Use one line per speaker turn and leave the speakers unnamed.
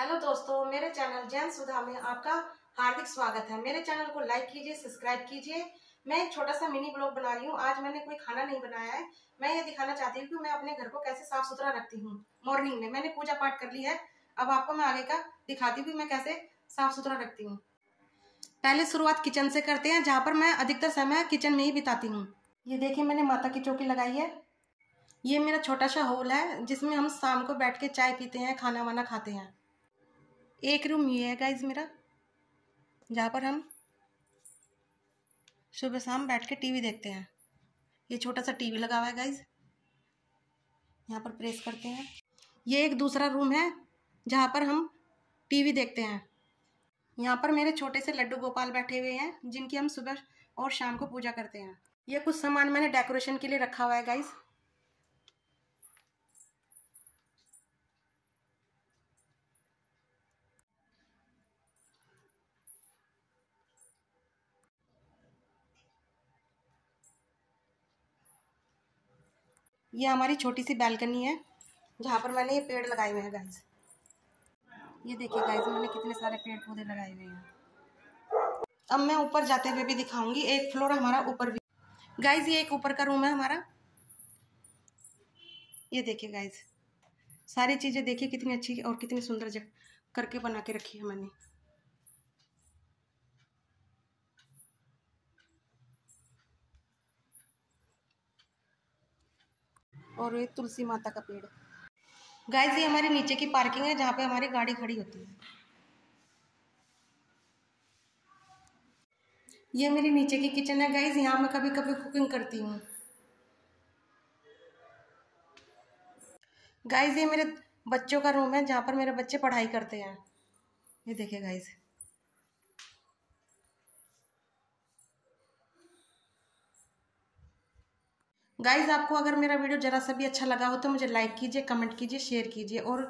Hello दोस्तों, मेरे channel Jain सुधा में आपका हार्दिक स्वागत है। मेरे चैनल को लाइक कीजिए सब्सक्राइब कीजिए। मैं एक छोटा सा मिनी ब्लॉग बना रही हूँ। आज मैंने कोई खाना नहीं बनाया है। मैं ये दिखाना चाहती हूँ कि मैं अपने घर को कैसे साफ़ सुथरा रखती हूँ। मॉर्निंग में मैंने पूजा पाठ कर ली है। अब आपको मैं आगे का दिखाती हूँ मैं कैसे साफ़ सुथरा रखती हूँ। पहले शुरुआत किचन से करते हैं, जहाँ पर मैं अधिकतर समय किचन में ही बिताती हूँ। ये देखिए, मैंने माता की चौकी लगाई है। ये मेरा छोटा सा हॉल है, जिसमें हम शाम को बैठ के चाय पीते हैं खाना वाना खाते हैं। एक रूम ये है गाइज़ मेरा, जहाँ पर हम सुबह शाम बैठ के टीवी देखते हैं। ये छोटा सा टीवी लगा हुआ है गाइज़ यहाँ पर प्रेस करते हैं। ये एक दूसरा रूम है, जहाँ पर हम टीवी देखते हैं। यहाँ पर मेरे छोटे से लड्डू गोपाल बैठे हुए हैं, जिनकी हम सुबह और शाम को पूजा करते हैं। ये कुछ सामान मैंने डेकोरेशन के लिए रखा हुआ है गाइज़ ये हमारी छोटी सी बैल्कनी है, जहाँ पर मैंने ये पेड़ लगाए हुए हैं गाइस ये देखिए गाइस मैंने कितने सारे पेड़ पौधे लगाए हुए हैं। अब मैं ऊपर जाते हुए भी दिखाऊँगी, एक फ्लोर हमारा ऊपर भी। गाइस ये एक ऊपर का रूम है हमारा। ये देखिए गाइस सारी चीज़ें देखिए, कितनी अच्छी और कितनी सुंदर करके बना के रखी है मैंने। और ये तुलसी माता का पेड़। गाइस ये हमारी नीचे की पार्किंग है, जहाँ पे हमारी गाड़ी खड़ी होती है। ये मेरी नीचे की किचन है गाइस यहाँ मैं कभी कभी कुकिंग करती हूँ। गाइस ये मेरे बच्चों का रूम है, जहाँ पर मेरे बच्चे पढ़ाई करते हैं। ये देखिए गाइस गाइज़ आपको अगर मेरा वीडियो ज़रा सा भी अच्छा लगा हो तो मुझे लाइक कीजिए कमेंट कीजिए शेयर कीजिए और